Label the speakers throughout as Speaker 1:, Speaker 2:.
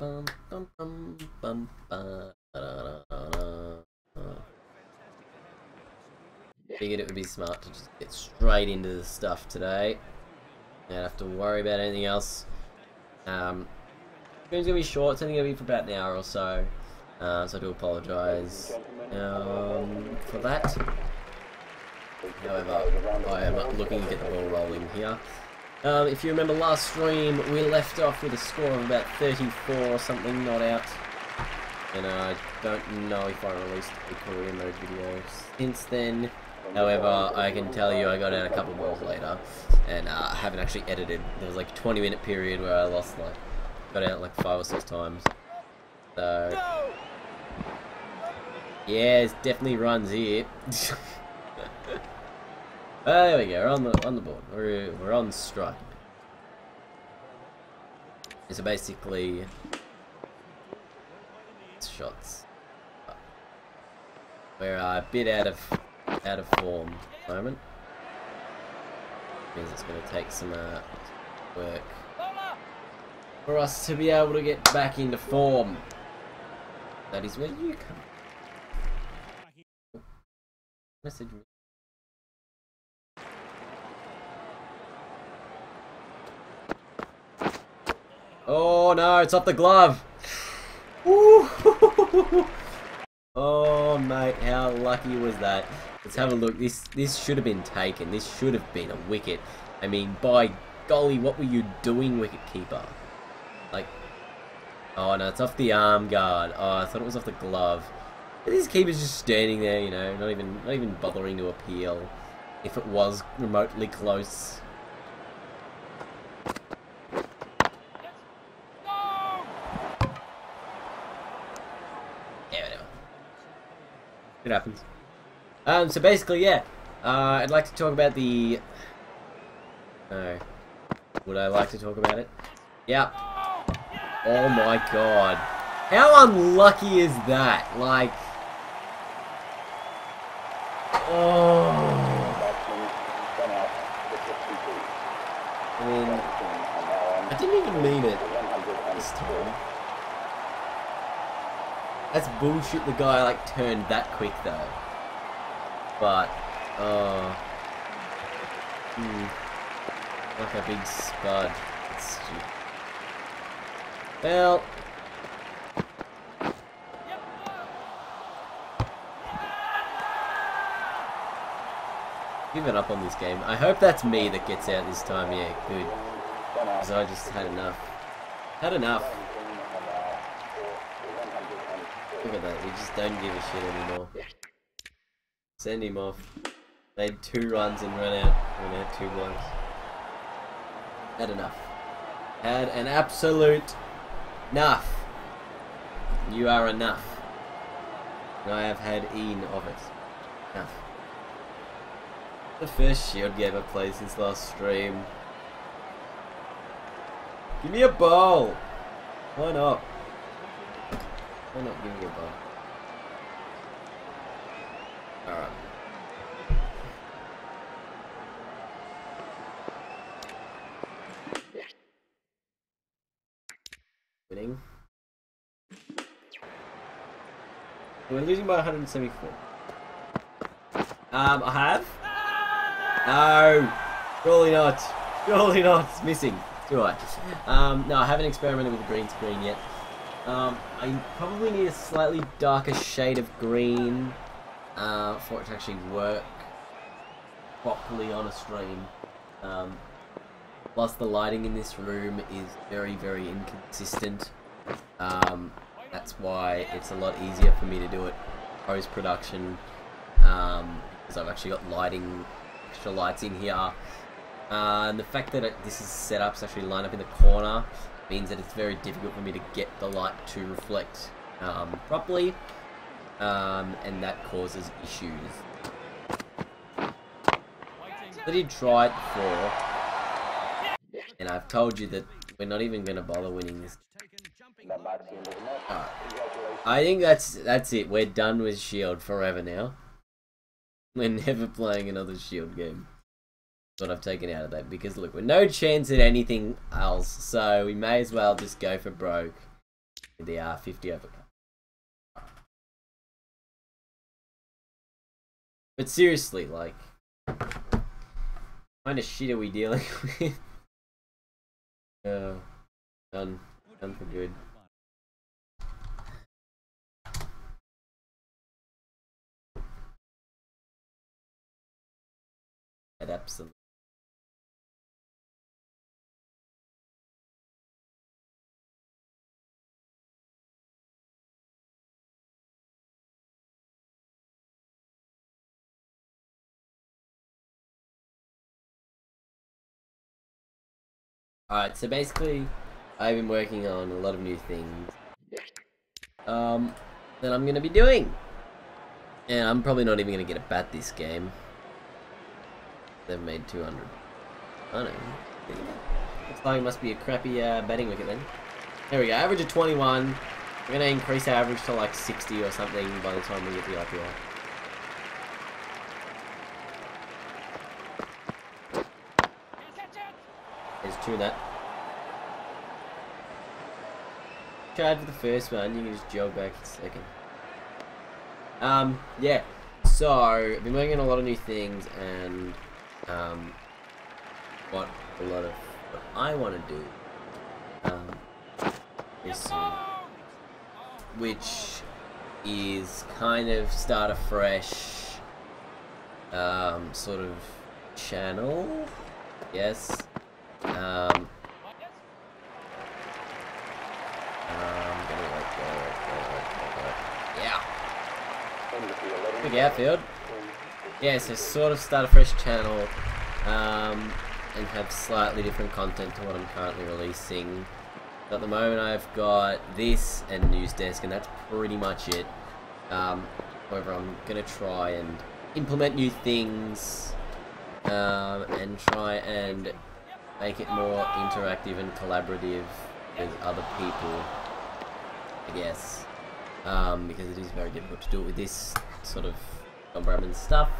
Speaker 1: bum, bum, bum, bum, da. Figured it would be smart to just get straight into the stuff today. Don't have to worry about anything else. Um, stream's gonna be short. It's only gonna be for about an hour or so. Uh, so I do apologise um, for that. However, I am looking to get the ball rolling here. Um, if you remember last stream, we left off with a score of about 34 or something, not out. And I don't know if I released a career mode video since then. However, I can tell you I got out a couple balls later, and uh, I haven't actually edited. There was like a 20 minute period where I lost like, got out like five or six times. So, yeah, it's definitely runs here. There we go. We're on the on the board. We're we're on strike. So basically, shots. We're a bit out of out of form at the moment. Means it's going to take some uh, work for us to be able to get back into form. That is where you come. Message me. Oh no, it's off the glove. oh mate, how lucky was that? Let's have a look. This this should have been taken. This should have been a wicket. I mean, by golly, what were you doing, wicket keeper? Like, oh no, it's off the arm guard. Oh, I thought it was off the glove. This keeper's just standing there, you know, not even not even bothering to appeal. If it was remotely close. It happens. Um, so basically, yeah. Uh, I'd like to talk about the... No. Would I like to talk about it? Yeah. Oh my god. How unlucky is that? Like... Oh... I mean... I didn't even mean it this time. That's bullshit the guy like turned that quick though. But, uh, hmm, like a big spud. Well, giving up on this game. I hope that's me that gets out this time. Yeah, good. Because I just had enough. Had enough. Look at that, we just don't give a shit anymore. Send him off. Made two runs and run out. Run out two blokes. Had enough. Had an absolute enough. You are enough. And I have had een of it. Enough. The first shield game I played since last stream. Give me a ball! Why not? Why not give me a ball? Alright. Winning. We're losing by 174. Um, I have? No! Surely not. Surely not. It's missing. Too right. Um, no, I haven't experimented with the green screen yet. Um, I probably need a slightly darker shade of green uh, for it to actually work properly on a stream. Um, plus the lighting in this room is very, very inconsistent. Um, that's why it's a lot easier for me to do it post-production um, because I've actually got lighting, extra lights in here. Uh, and the fact that it, this is set up to actually line up in the corner means that it's very difficult for me to get the light to reflect um, properly, um, and that causes issues. I did try it before, and I've told you that we're not even going to bother winning this. I think that's that's it. We're done with Shield forever now. We're never playing another Shield game what I've taken out of that because look, we're no chance at anything else, so we may as well just go for broke with the uh, 50 over. But seriously, like, kind of shit are we dealing with? uh, done, done for good. Absolutely. Alright, so basically, I've been working on a lot of new things um, that I'm going to be doing. And I'm probably not even going to get a bat this game. They've made 200. I don't know. Looks like it must be a crappy uh, batting wicket then. There we go, average of 21. We're going to increase our average to like 60 or something by the time we get the IPL. Let's that. Tried for the first one, you can just jog back a second. Um, yeah. So, I've been working on a lot of new things and um, what a lot of what I want to do um, is which is kind of start a fresh um, sort of channel, yes. Um, um, yeah. Big outfield. Yeah, so sort of start a fresh channel um, and have slightly different content to what I'm currently releasing. At the moment I've got this and News Desk and that's pretty much it. Um, however, I'm going to try and implement new things um, and try and make it more interactive and collaborative with other people, I guess. Um, because it is very difficult to do it with this sort of Don Bradman stuff.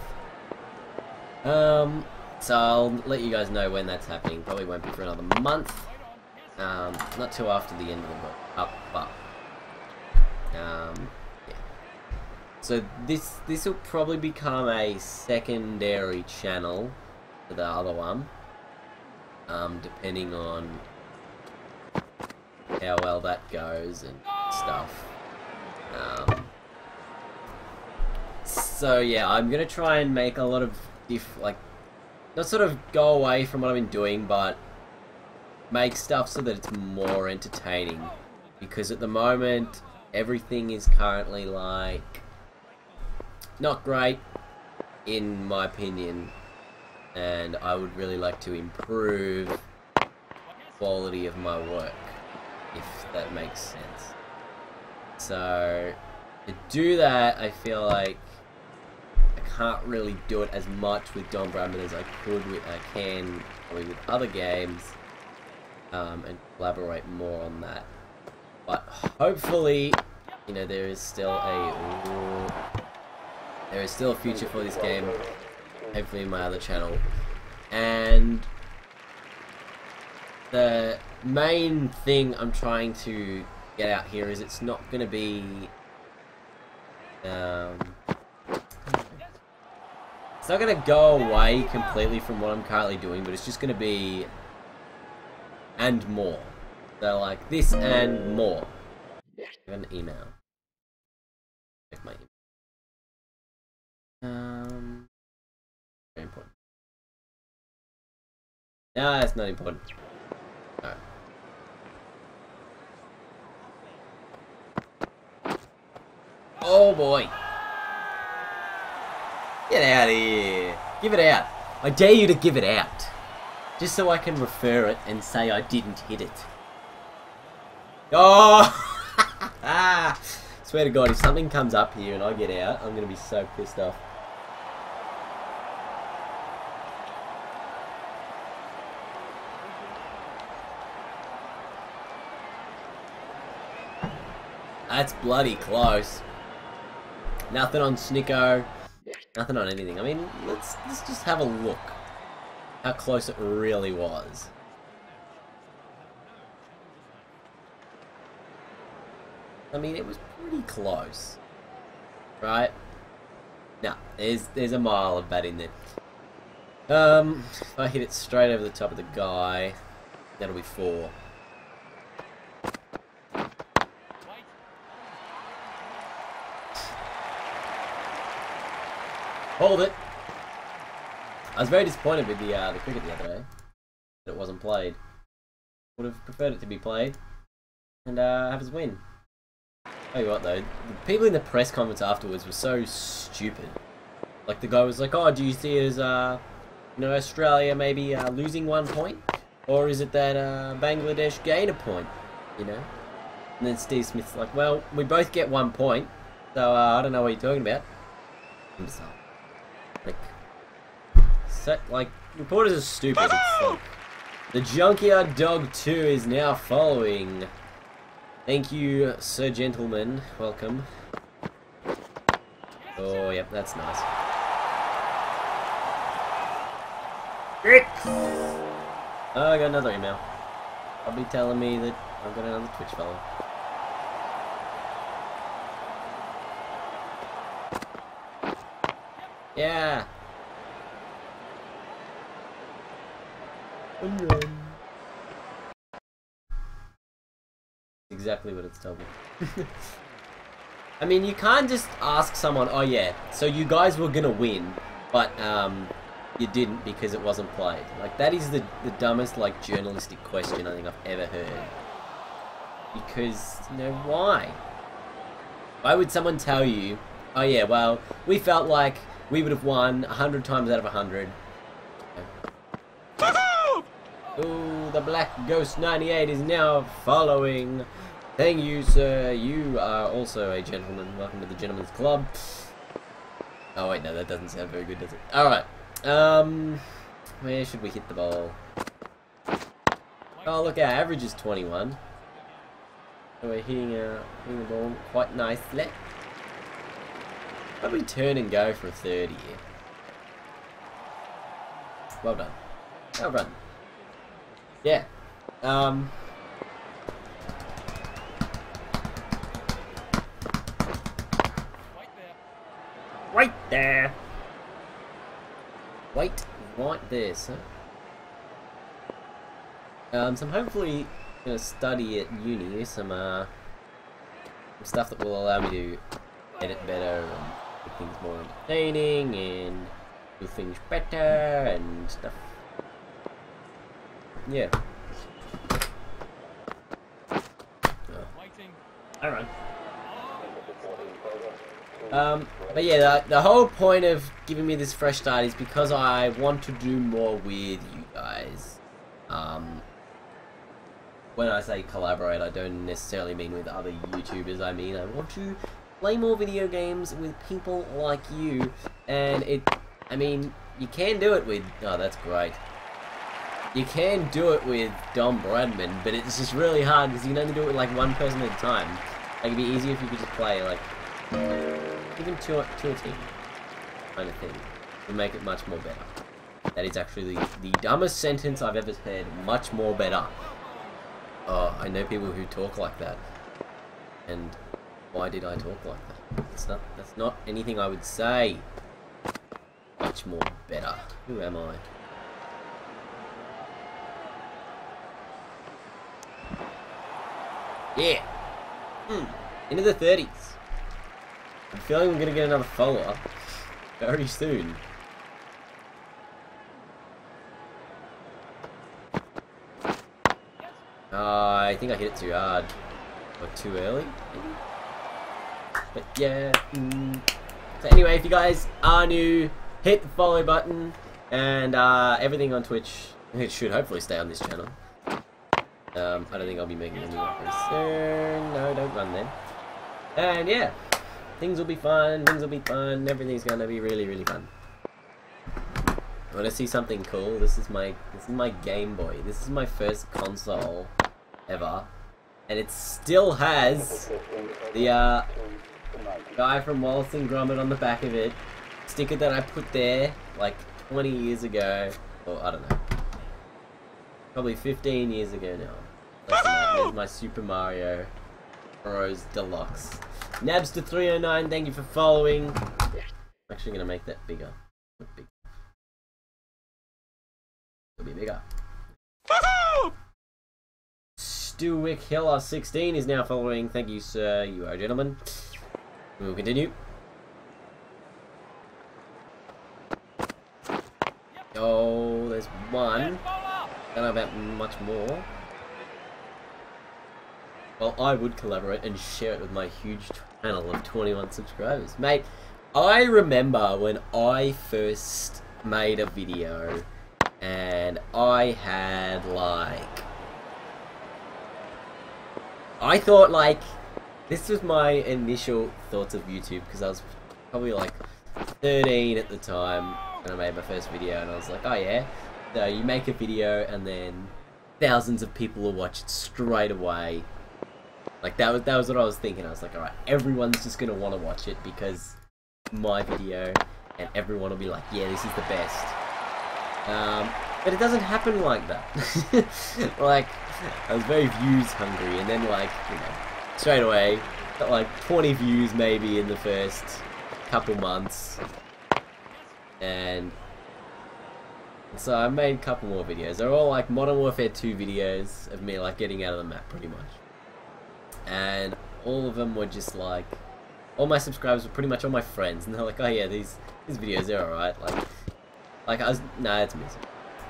Speaker 1: Um, so I'll let you guys know when that's happening. Probably won't be for another month. Um, not till after the end of the month. Up, but um, yeah. So this this will probably become a secondary channel to the other one um, depending on how well that goes and stuff. Um, so yeah, I'm gonna try and make a lot of diff like not sort of go away from what I've been doing, but make stuff so that it's more entertaining. Because at the moment, everything is currently like not great, in my opinion and I would really like to improve quality of my work, if that makes sense. So, to do that, I feel like I can't really do it as much with Don Bradman as I could with, I can probably with other games, um, and collaborate more on that. But hopefully, you know, there is still a, there is still a future for this game hopefully my other channel. And the main thing I'm trying to get out here is it's not going to be... Um, it's not going to go away completely from what I'm currently doing, but it's just going to be... And more. So like this and more. an email. Check my email. Um... Very important. No, it's not important. Oh boy. Get out of here. Give it out. I dare you to give it out. Just so I can refer it and say I didn't hit it. Oh! Swear to God, if something comes up here and I get out, I'm going to be so pissed off. That's bloody close. Nothing on Snicko. Nothing on anything. I mean, let's, let's just have a look. How close it really was. I mean, it was pretty close. Right? Now, there's, there's a mile of bat in there. Um, if I hit it straight over the top of the guy, that'll be four. Hold it. I was very disappointed with the uh, the cricket the other day that it wasn't played. Would have preferred it to be played and uh, have us win. Tell you what though, the people in the press conference afterwards were so stupid. Like the guy was like, "Oh, do you see as uh, you know, Australia maybe uh, losing one point, or is it that uh, Bangladesh gain a point?" You know. And then Steve Smith's like, "Well, we both get one point, so uh, I don't know what you're talking about." Like, like reporters are stupid. Like, the Junkyard Dog 2 is now following. Thank you, Sir Gentleman. Welcome. Oh, yep, that's nice. Oh, I got another email. I'll be telling me that I've got another Twitch follow. Yeah. Exactly what it's me. I mean, you can't just ask someone, oh yeah, so you guys were gonna win, but um, you didn't because it wasn't played. Like, that is the, the dumbest, like, journalistic question I think I've ever heard. Because, you know, why? Why would someone tell you, oh yeah, well, we felt like we would have won 100 times out of 100. Ooh, the Black Ghost 98 is now following. Thank you, sir. You are also a gentleman. Welcome to the Gentleman's Club. Oh, wait, no, that doesn't sound very good, does it? Alright. Um, where should we hit the ball? Oh, look, our average is 21. So we're hitting, uh, hitting the ball quite nicely. Probably turn and go for a 30 here. Well done. Well done. Yeah. Um. Right there. Wait, right there, sir. Um, so I'm hopefully gonna study at uni some uh some stuff that will allow me to edit better and things more entertaining and do things better and stuff yeah. Alright. Um, but yeah, the, the whole point of giving me this fresh start is because I want to do more with you guys. Um, when I say collaborate, I don't necessarily mean with other YouTubers. I mean I want to play more video games with people like you. And it, I mean, you can do it with, oh, that's great. You can do it with Don Bradman, but it's just really hard because you can only do it with like one person at a time. Like it'd be easier if you could just play like even two two a team kind of thing. Would make it much more better. That is actually the, the dumbest sentence I've ever heard. Much more better. Oh, I know people who talk like that. And why did I talk like that? That's not that's not anything I would say. Much more better. Who am I? Yeah. Hmm. Into the 30s. I'm feeling we're going to get another follow-up very soon. Uh, I think I hit it too hard. Or too early, maybe? But yeah. Mm. So anyway, if you guys are new, hit the follow button. And uh, everything on Twitch, it should hopefully stay on this channel. Um, I don't think I'll be making any offers soon. No, don't run then. And yeah, things will be fun, things will be fun, everything's gonna be really, really fun. I wanna see something cool. This is my this is my Game Boy. This is my first console ever. And it still has the uh, guy from Wallace and Gromit on the back of it. Sticker that I put there like 20 years ago. Or I don't know. Probably 15 years ago now. My Super Mario Bros Deluxe. Nabster309, thank you for following. I'm actually to make that bigger. Big. It'll be bigger. Stuwick Hiller 16 is now following. Thank you, sir. You are a gentleman. We will continue. Oh, there's one. Don't know about much more. Well, I would collaborate and share it with my huge channel of 21 subscribers. Mate, I remember when I first made a video and I had like... I thought like... This was my initial thoughts of YouTube because I was probably like 13 at the time when I made my first video and I was like, oh yeah, so you make a video and then thousands of people will watch it straight away. Like that was that was what I was thinking. I was like, alright, everyone's just gonna want to watch it because my video and everyone will be like, yeah, this is the best. Um, but it doesn't happen like that. like, I was very views hungry and then like, you know, straight away, got like 20 views maybe in the first couple months and so I made a couple more videos. They're all like Modern Warfare 2 videos of me like getting out of the map pretty much. And all of them were just like all my subscribers were pretty much all my friends and they're like, oh yeah, these these videos are alright. Like like I was nah it's amazing.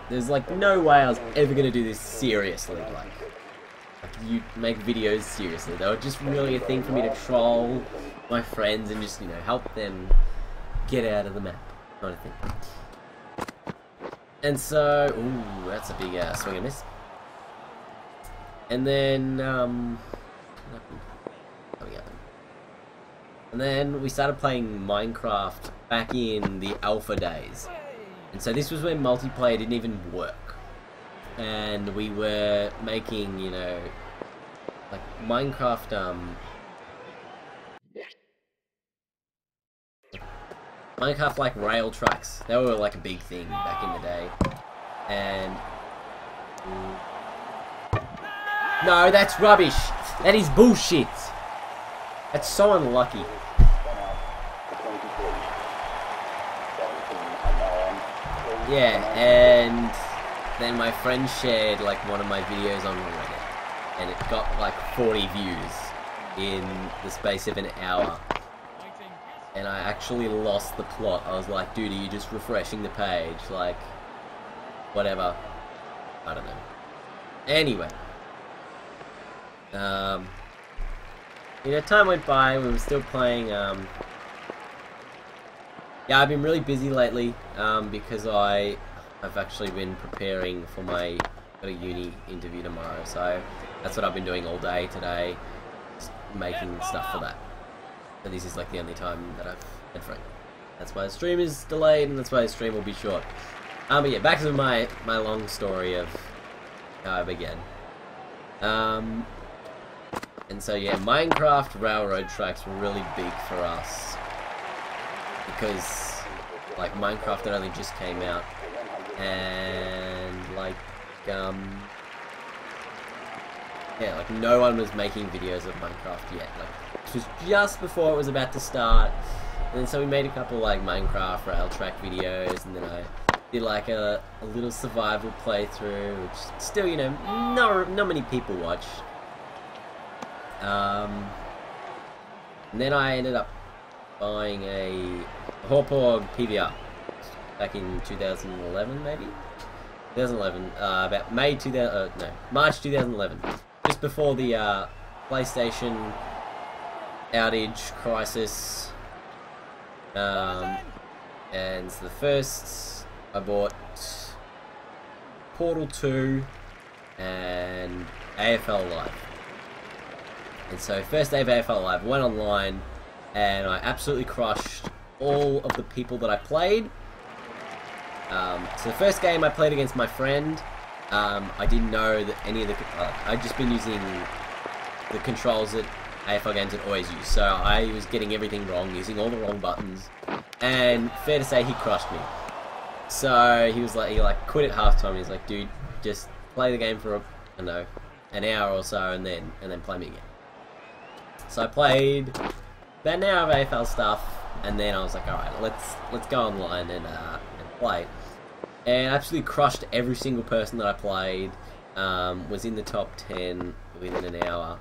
Speaker 1: There's like no way I was ever gonna do this seriously, like you make videos seriously. They were just really a thing for me to troll my friends and just, you know, help them get out of the map kind of thing. And so, ooh, that's a big uh, swing and miss. And then, um, and then we started playing Minecraft back in the alpha days. And so this was when multiplayer didn't even work. And we were making, you know, like Minecraft, um, Minecraft like rail tracks. They were like a big thing back in the day. And... No, that's rubbish. That is bullshit. That's so unlucky. Yeah, and then my friend shared like one of my videos on Reddit, and it got like 40 views in the space of an hour and I actually lost the plot. I was like, dude, are you just refreshing the page? Like, whatever. I don't know. Anyway. Um, you know, time went by, we were still playing, um, yeah, I've been really busy lately, um, because I, I've actually been preparing for my, got a uni interview tomorrow, so that's what I've been doing all day today, making stuff for that. And this is like the only time that I've had free. That's why the stream is delayed and that's why the stream will be short. Um, but yeah, back to my, my long story of how I began. Um, and so yeah, Minecraft railroad tracks were really big for us. Because, like, Minecraft had only just came out. And, like, um... Yeah, like, no one was making videos of Minecraft yet. Like, it was just before it was about to start. And then so we made a couple like Minecraft rail track videos, and then I did like a, a little survival playthrough, which still, you know, not, not many people watch. Um, and then I ended up buying a Hauppauge PVR back in 2011, maybe? 2011, uh, about May 2000, uh, no, March 2011. Just before the uh, PlayStation outage crisis. Um, and the first I bought Portal 2 and AFL Live. And so first day of AFL Live, went online and I absolutely crushed all of the people that I played. Um, so the first game I played against my friend, um, I didn't know that any of the... Uh, I'd just been using the controls that AFL games had always used. So I was getting everything wrong, using all the wrong buttons. And fair to say, he crushed me. So he was like, he like quit at halftime. He's like, dude, just play the game for, I don't know, an hour or so, and then and then play me again. So I played about an hour of AFL stuff, and then I was like, all right, let's let's go online and, uh, and play. And absolutely crushed every single person that I played. Um, was in the top ten within an hour,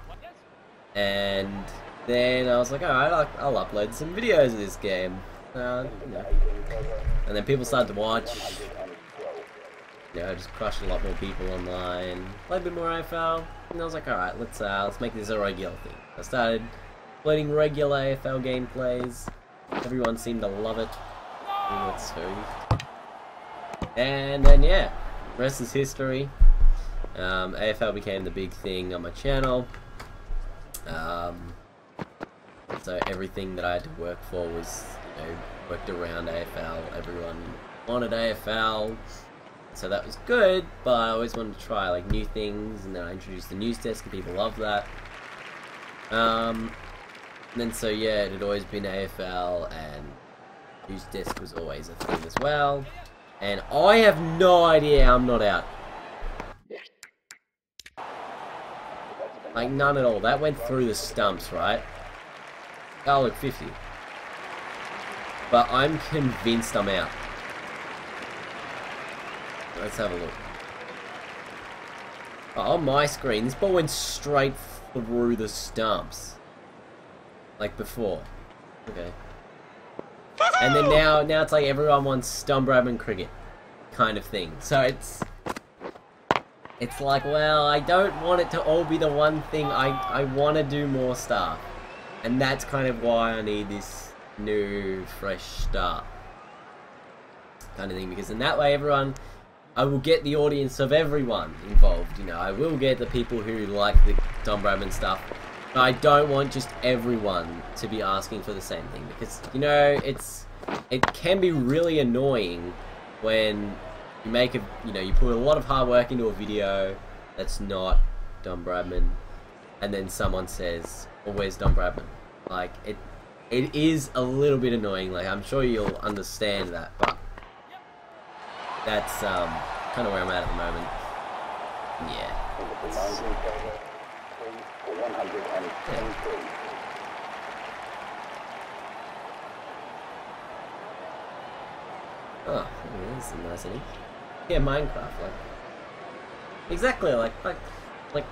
Speaker 1: and then I was like, all right, I'll, I'll upload some videos of this game. Uh, you know. And then people started to watch. You know, I just crushed a lot more people online. Played a bit more AFL, and I was like, all right, let's uh, let's make this a regular thing. I started playing regular AFL gameplays. Everyone seemed to love it. And then yeah, rest is history. Um, AFL became the big thing on my channel. Um, so everything that I had to work for was, you know, worked around AFL. Everyone wanted AFL. So that was good, but I always wanted to try like new things, and then I introduced the news desk, and people loved that. Um, and then so yeah, it had always been AFL, and news desk was always a thing as well. And I have no idea how I'm not out. Like, none at all. That went through the stumps, right? Oh, look, 50. But I'm convinced I'm out. Let's have a look. On my screen, this ball went straight through the stumps. Like before. Okay. And then now, now it's like everyone wants Don Bradman cricket kind of thing. So it's it's like, well, I don't want it to all be the one thing. I, I want to do more stuff. And that's kind of why I need this new, fresh start. Kind of thing. Because in that way, everyone... I will get the audience of everyone involved, you know. I will get the people who like the Don Bradman stuff. I don't want just everyone to be asking for the same thing. Because, you know, it's... It can be really annoying when you make a, you know, you put a lot of hard work into a video that's not Don Bradman, and then someone says, "Well, where's Don Bradman?" Like it, it is a little bit annoying. Like I'm sure you'll understand that, but that's um kind of where I'm at at the moment. Yeah. Oh, this is nice, isn't Yeah, Minecraft, like exactly, like like like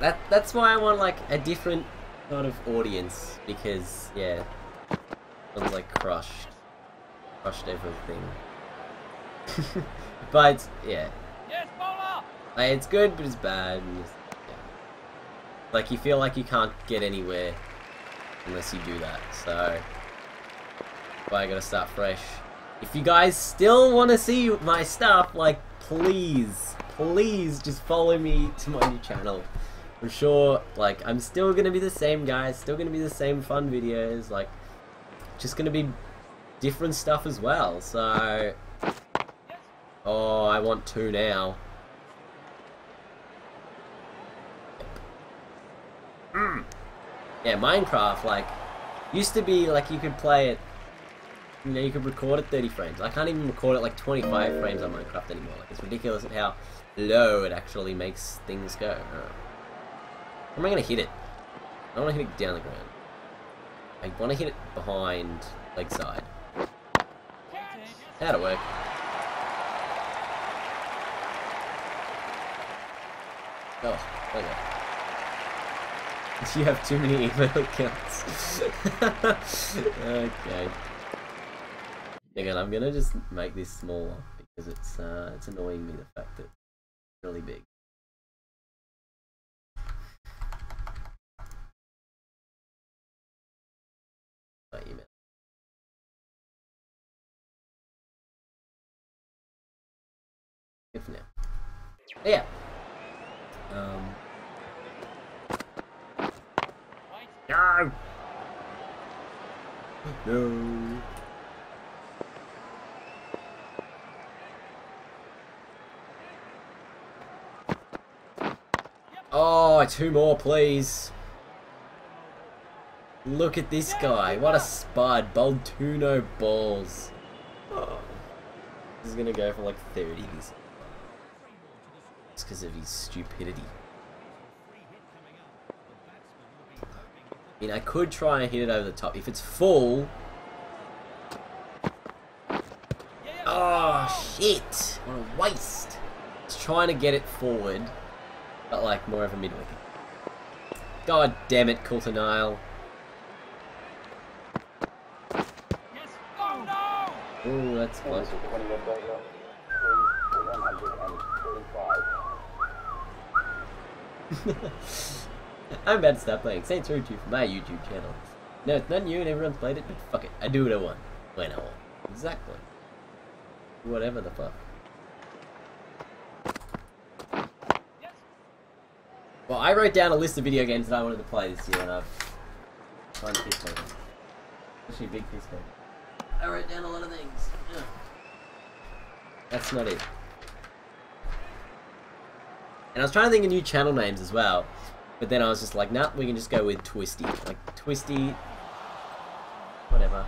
Speaker 1: that. That's why I want like a different kind of audience because yeah, one's like crushed, crushed everything. but yeah, Yes, like, it's good, but it's bad. Like you feel like you can't get anywhere unless you do that. So, I gotta start fresh. If you guys still want to see my stuff, like, please, please just follow me to my new channel. For sure, like, I'm still gonna be the same guys, still gonna be the same fun videos, like, just gonna be different stuff as well, so... Oh, I want two now. Mm. Yeah, Minecraft, like, used to be, like, you could play it you know, you could record at 30 frames. I can't even record at like 25 frames on Minecraft anymore. Like, it's ridiculous at how low it actually makes things go. How am I to hit it? I don't want to hit it down the ground. I want to hit it behind, leg side. That'll work. Oh, okay. You have too many email accounts. okay. Again, I'm gonna just make this smaller because it's uh, it's annoying me the fact that it's really big. Good for now. yeah. Um. No. No. Oh, two more, please. Look at this guy. What a spud. Boltuno balls. Oh. This is going to go for like 30s. It's because of his stupidity. Mean, I could try and hit it over the top. If it's full... Oh, shit! What a waste! It's trying to get it forward, but like more of a mid wicket. God damn it, Coulter-Nile. Ooh, that's close. I'm about to stop playing Saints Row 2 for my YouTube channel. No, it's not new and everyone's played it, but fuck it. I do what I want. When I want. Exactly. Whatever the fuck. Well, I wrote down a list of video games that I wanted to play this year and I've... Piece paper. Actually, a big piece paper. I wrote down a lot of things. Yeah. That's not it. And I was trying to think of new channel names as well. But then I was just like, nah, we can just go with Twistie. Like, Twistie... Whatever.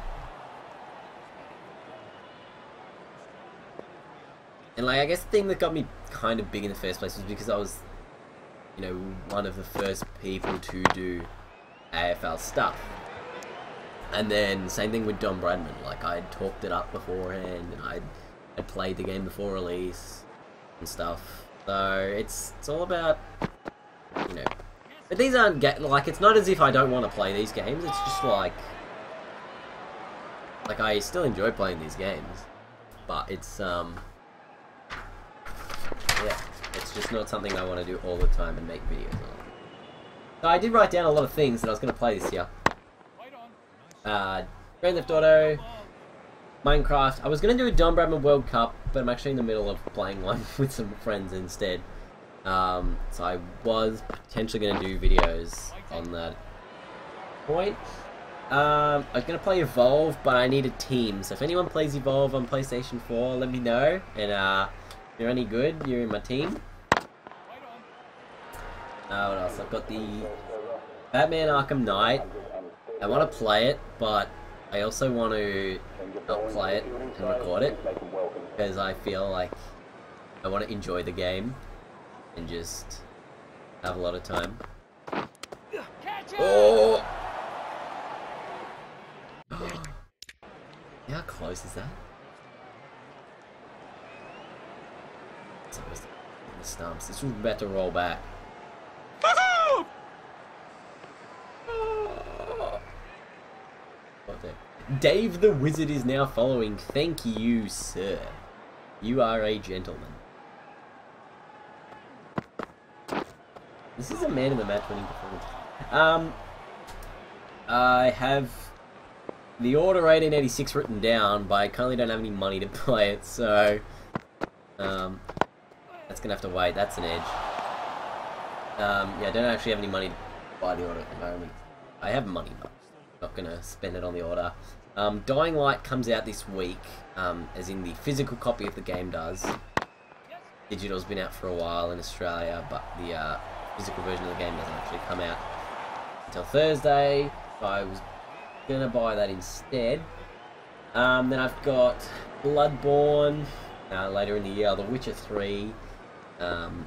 Speaker 1: And like, I guess the thing that got me kind of big in the first place was because I was, you know, one of the first people to do AFL stuff. And then, same thing with Don Bradman. Like, I'd talked it up beforehand, and I'd, I'd played the game before release, and stuff. So, it's, it's all about. But these aren't, like, it's not as if I don't want to play these games, it's just like... Like, I still enjoy playing these games. But it's, um... Yeah, it's just not something I want to do all the time and make videos on. So I did write down a lot of things that I was going to play this year. Uh, Grand Theft Auto, Minecraft. I was going to do a Don Bradman World Cup, but I'm actually in the middle of playing one with some friends instead. Um, so I was potentially going to do videos on that point. Um, I was going to play Evolve, but I need a team. So if anyone plays Evolve on PlayStation 4, let me know. And uh, if you're any good, you're in my team. Uh, what else? I've got the Batman Arkham Knight. I want to play it, but I also want to not play it and record it. Because I feel like I want to enjoy the game and just have a lot of time. Oh! How close is that? It's in the stumps. This was about to roll back. Dave the Wizard is now following. Thank you, sir. You are a gentleman. This is a man in the match winning performance. Um, I have the order 1886 written down, but I currently don't have any money to play it, so um, that's gonna have to wait. That's an edge. Um, yeah, I don't actually have any money to buy the order at the moment. I have money, but I'm not gonna spend it on the order. Um, Dying Light comes out this week, um, as in the physical copy of the game does. Digital's been out for a while in Australia, but the uh, physical version of the game doesn't actually come out until Thursday. So I was gonna buy that instead. Um, then I've got Bloodborne uh, later in the year, The Witcher 3, um,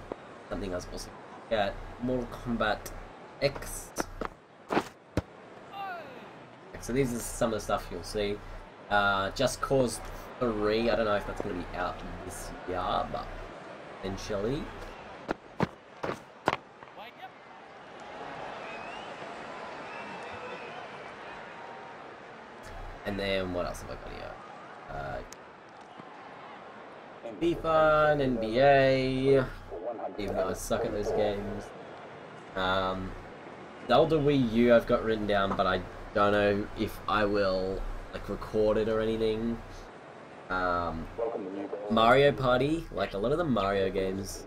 Speaker 1: something else also got Mortal Kombat X. So these are some of the stuff you'll see. Uh, Just Cause 3, I don't know if that's going to be out this year, but eventually. And then what else have I got here? Uh, FIFA and NBA, even though I suck at those games. Um, Zelda Wii U I've got written down, but I don't know if I will like record it or anything. Um, Mario Party, like a lot of the Mario games,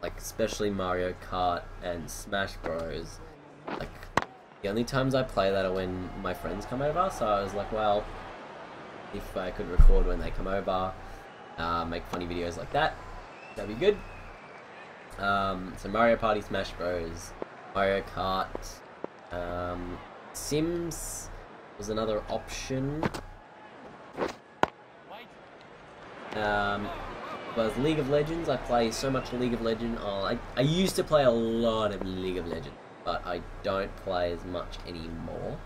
Speaker 1: like especially Mario Kart and Smash Bros. Like the only times I play that are when my friends come over, so I was like, well, if I could record when they come over, uh, make funny videos like that, that'd be good. Um, so Mario Party, Smash Bros, Mario Kart, um, Sims was another option. Um, but League of Legends, I play so much League of Legends. Oh, I, I used to play a lot of League of Legends. But I don't play as much anymore.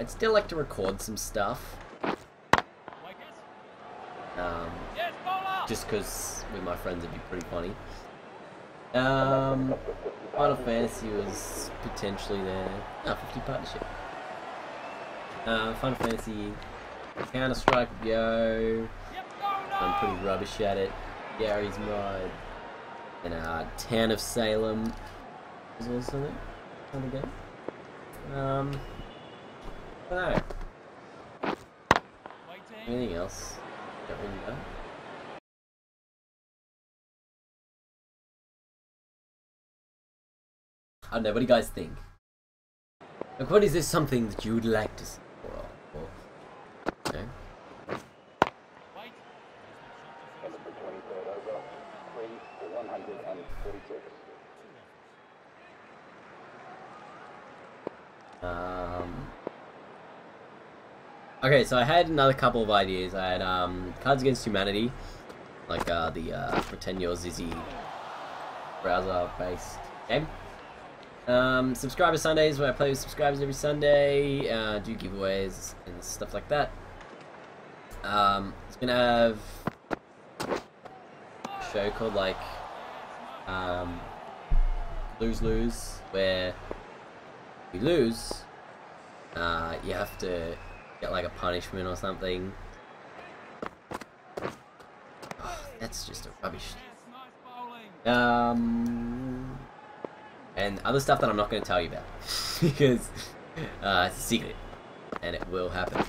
Speaker 1: I'd still like to record some stuff. Um, just because with my friends it'd be pretty funny. Um, Final Fantasy was potentially there. Ah, 50 partnership. Uh, Final Fantasy, Counter Strike, Go. I'm pretty rubbish at it. Garry's Mod. And uh, Town of Salem is also there. Of game. Um, I don't know. Anything else? I don't know, what do you guys think? Like, what is this something that you would like to see more of? Or, okay. Um, okay, so I had another couple of ideas. I had um, Cards Against Humanity, like uh, the uh, Pretend You're Xyzzy browser-based game. Um, subscriber Sundays, where I play with subscribers every Sunday, uh, do giveaways and stuff like that. Um, it's gonna have a show called like um, Lose Lose, where you lose, uh, you have to get like a punishment or something. Oh, that's just a rubbish. Um, and other stuff that I'm not going to tell you about because uh, it's a secret and it will happen.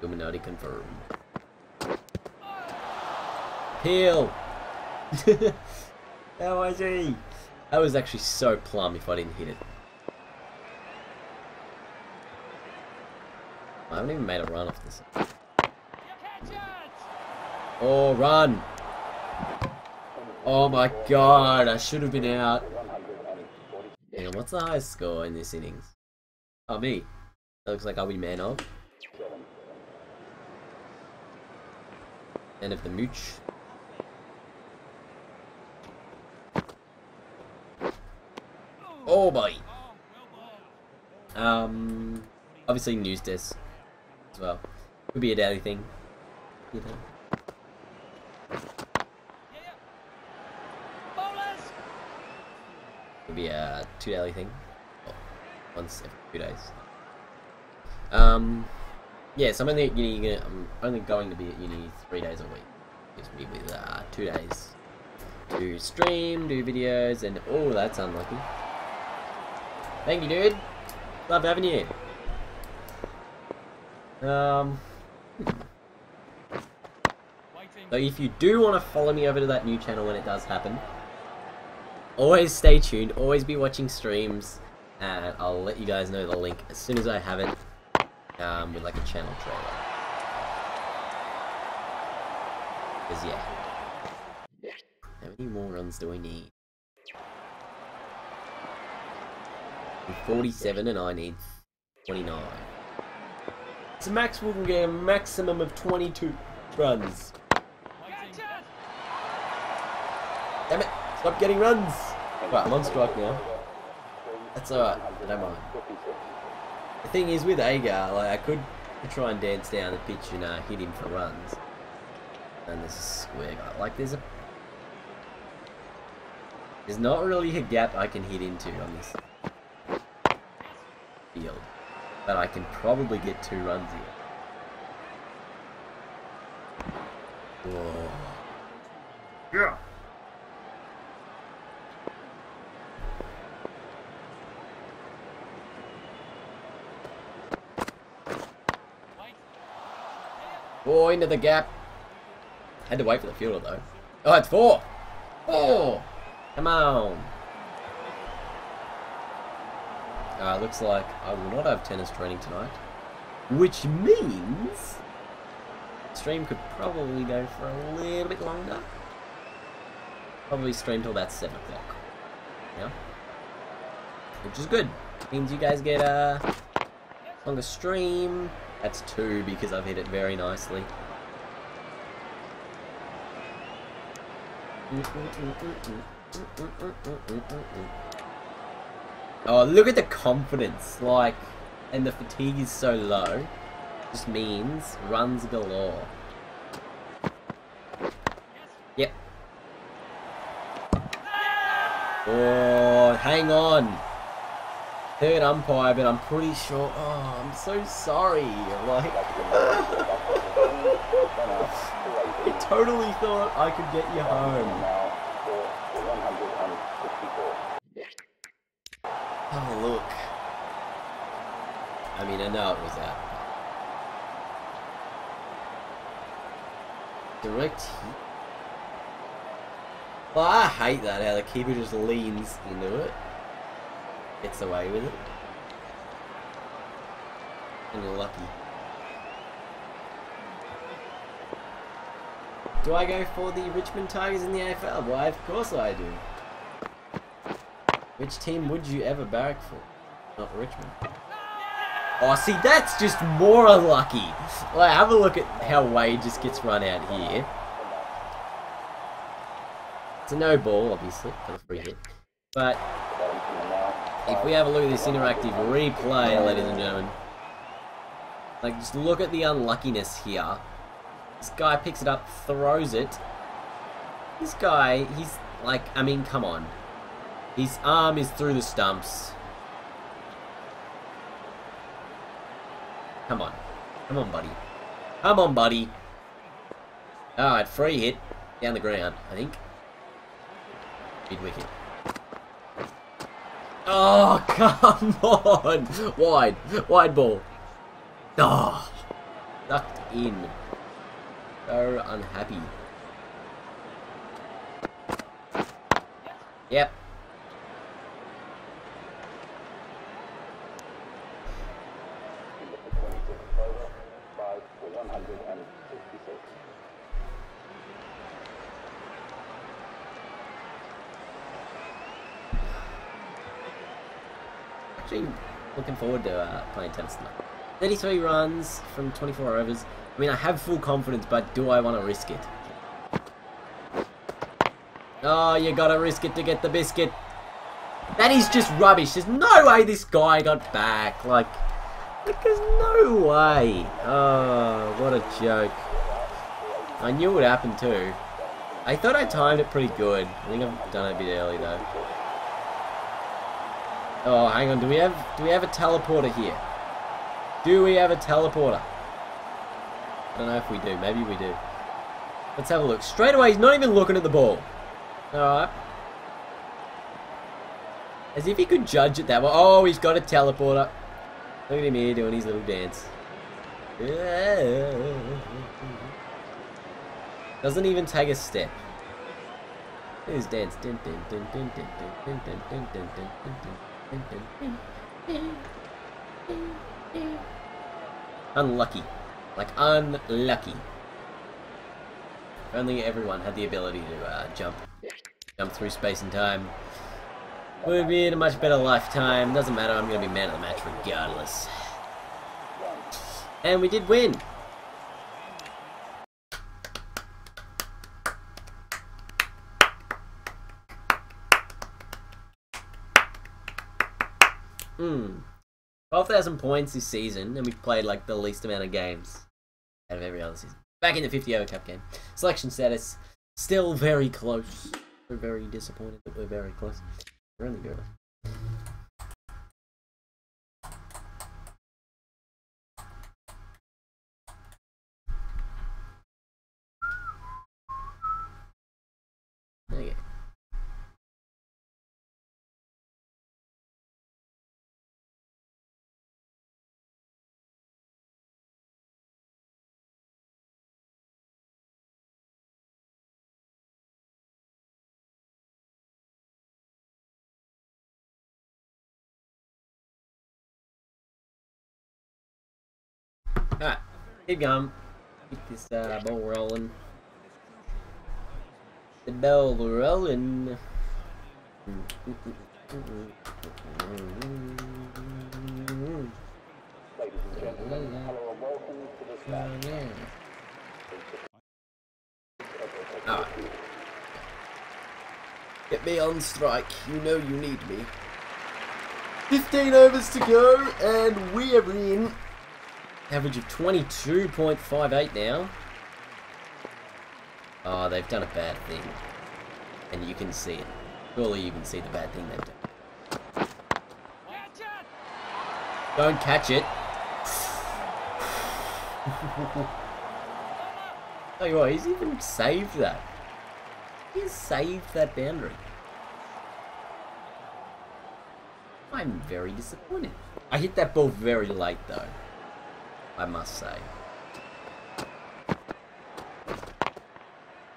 Speaker 1: Illuminati confirmed. Peel! LIG! That was actually so plumb if I didn't hit it. I haven't even made a run off this. Oh, run! Oh my god, I should have been out. On, what's the highest score in this innings? Oh, me. That looks like I'll be man of. End of the mooch. Oh boy. Um, obviously news desk as well. Could be a daily thing. You know. Could be a two daily thing. Well, once every two days. Um, yeah, so I'm only. I'm only going to be at uni three days a week. Gives me with uh, two days to stream, do videos, and oh, that's unlucky. Thank you, dude. Love having you. Um. So if you do want to follow me over to that new channel when it does happen, always stay tuned. Always be watching streams, and I'll let you guys know the link as soon as I have it um, with like a channel trailer. Because yeah. How many more runs do we need? 47 and I need 29. So Max will get a maximum of 22 runs. Damn it! Stop getting runs! Right, I'm on strike now. That's alright, I don't mind. The thing is with Agar, like I could try and dance down the pitch and uh, hit him for runs. And there's a square guy. Like there's a There's not really a gap I can hit into on this field. But I can probably get two runs here. Whoa.
Speaker 2: Yeah.
Speaker 1: Four into the gap. Had to wait for the fielder though. Oh, it's four. Four. Come on. Uh, looks like I will not have tennis training tonight. Which means... Stream could probably go for a little bit longer. Probably stream till about 7 o'clock. Yeah? Which is good. Means you guys get a longer stream. That's two because I've hit it very nicely. Oh, look at the confidence. Like, and the fatigue is so low. Just means runs galore. Yep. Oh, hang on. Third umpire, but I'm pretty sure. Oh, I'm so sorry. Like, I totally thought I could get you home. Oh, look. I mean, I know it was out. Well, I hate that, how the keeper just leans into it. Gets away with it. And you're lucky. Do I go for the Richmond Tigers in the AFL? Why, of course I do. Which team would you ever barrack for? Not Richmond. Oh, see, that's just more unlucky. Like, have a look at how Wade just gets run out here. It's a no ball, obviously, for the free hit. But, if we have a look at this interactive replay, ladies and gentlemen, like, just look at the unluckiness here. This guy picks it up, throws it. This guy, he's like, I mean, come on. His arm is through the stumps. Come on. Come on, buddy. Come on, buddy. Alright, free hit. Down the ground, I think. Mid wicket. Oh, come on! Wide. Wide ball. Ah. Oh. Ducked in. So unhappy. Yep. Actually, looking forward to uh, playing tennis tonight. 33 runs from 24 overs. I mean, I have full confidence, but do I want to risk it? Oh, you gotta risk it to get the biscuit. That is just rubbish. There's no way this guy got back. Like, like there's no way. Oh, what a joke. I knew it would happen too. I thought I timed it pretty good. I think I've done it a bit early though. Oh, hang on. Do we have do we have a teleporter here? Do we have a teleporter? I don't know if we do. Maybe we do. Let's have a look. Straight away, he's not even looking at the ball. Alright. As if he could judge it that way. Oh, he's got a teleporter. Look at him here doing his little dance. Doesn't even take a step. Look at his dance. Unlucky. Like, unlucky. If only everyone had the ability to uh, jump. Jump through space and time. We'd be in a much better lifetime. Doesn't matter, I'm going to be man of the match regardless. And we did win. 12,000 points this season, and we played like the least amount of games out of every other season. Back in the 50 over cup game. Selection status, still very close. We're very disappointed that we're very close. We're only very keep going. Keep this uh, ball rolling. The ball rolling.
Speaker 2: Ladies and gentlemen, hello and welcome.
Speaker 1: Alright. Get me on strike. You know you need me. 15 overs to go, and we are in. Average of 22.58 now. Oh, they've done a bad thing. And you can see it. Surely you can see the bad thing they've done. Don't catch it. Tell you what, he's even saved that. He's saved that boundary. I'm very disappointed. I hit that ball very late though. I must say.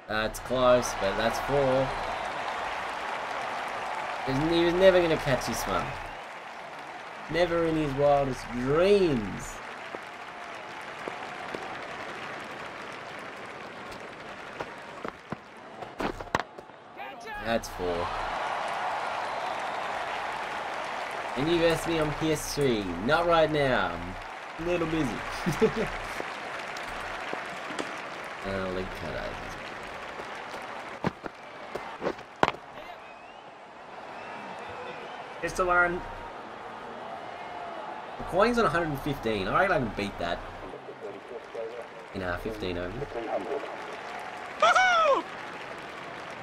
Speaker 1: That's close, but that's four. He was never going to catch this one. Never in his wildest dreams. That's four. Asked me on PS3. Not right now. A little busy. look at that. Just to learn. The coin's on 115. I reckon I can beat that. In our 15 over.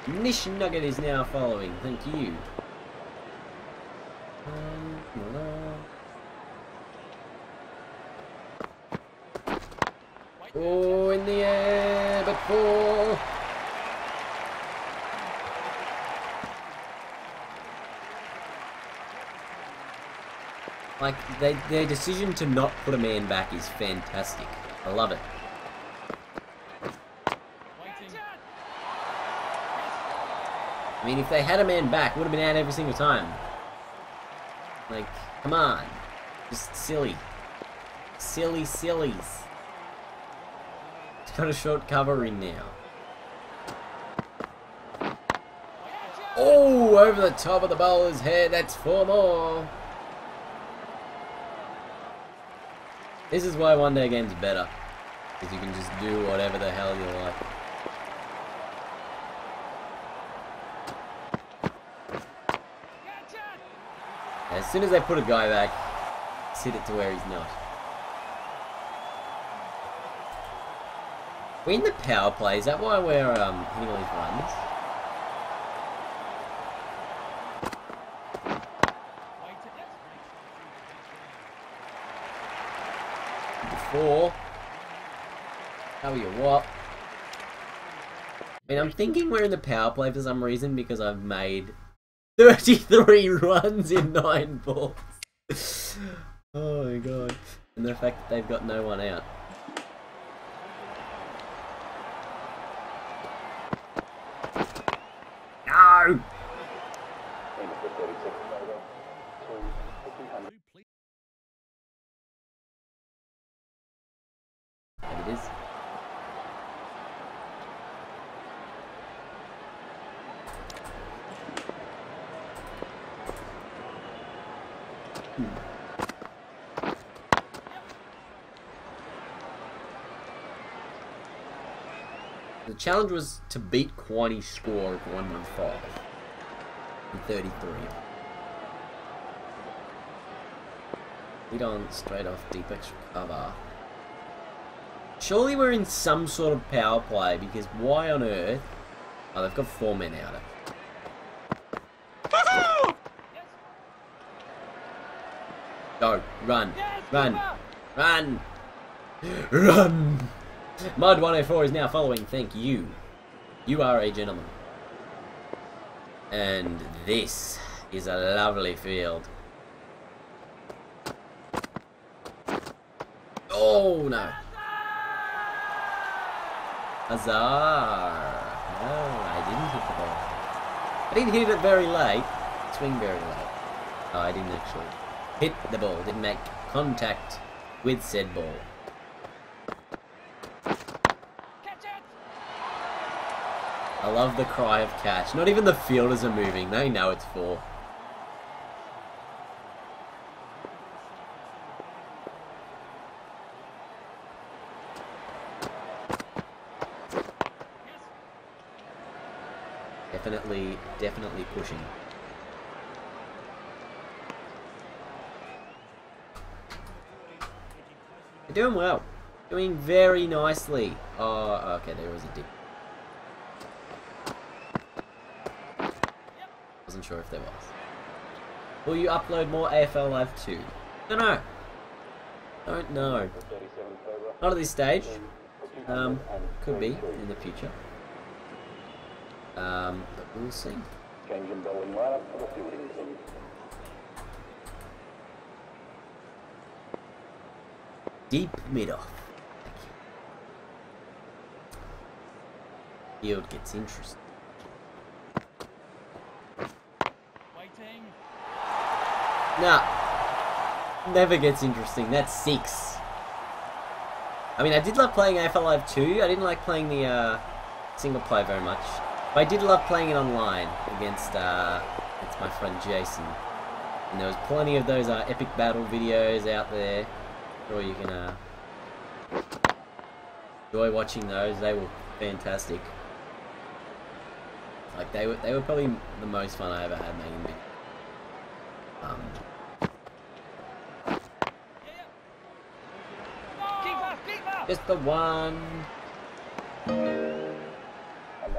Speaker 1: Nish Nugget is now following. Thank you. Um, Oh, in the air, but four. Like, they, their decision to not put a man back is fantastic. I love it. I mean, if they had a man back, would have been out every single time. Like, come on. Just silly. Silly sillies. Got a short covering now. Oh, over the top of the bowler's head. That's four more. This is why one day games are better. Because you can just do whatever the hell you like. As soon as they put a guy back, sit it to where he's not. We in the power play, is that why we're um, hitting all these runs? Before. Tell you what. I mean, I'm thinking we're in the power play for some reason because I've made 33 runs in 9 balls. oh my god. And the fact that they've got no one out. There it is. Hmm. The challenge was to beat Quiney's score of 115 and 33. Lead on straight off deep extra cover. Surely we're in some sort of power play because why on earth? Oh, they've got four men out of. Go, run, run, run, run. Mud 104 is now following. Thank you. You are a gentleman. And this is a lovely field. Oh no. Azar. Oh, I didn't hit the ball. I didn't hit it very late. Swing very late. Oh, I didn't actually hit the ball. Didn't make contact with said ball. I love the cry of cash. Not even the fielders are moving. They know it's four. Definitely, definitely pushing. They're doing well. Doing very nicely. Oh, okay, there was a dip. Sure if there was. Will you upload more AFL Live 2? Don't know. Don't know. Not at this stage. Um, could be in the future. Um, but we'll see. Deep mid off. Field gets interesting.
Speaker 2: Waiting.
Speaker 1: Nah. Never gets interesting. That's six. I mean, I did love playing AFL Live 2. I didn't like playing the uh, single player very much. But I did love playing it online against, uh, my friend Jason. And there was plenty of those uh, epic battle videos out there. Sure you can uh, enjoy watching those. They were fantastic. Like they were, they were probably the most fun I ever had making videos. Um,
Speaker 2: keeper.
Speaker 1: Just the one.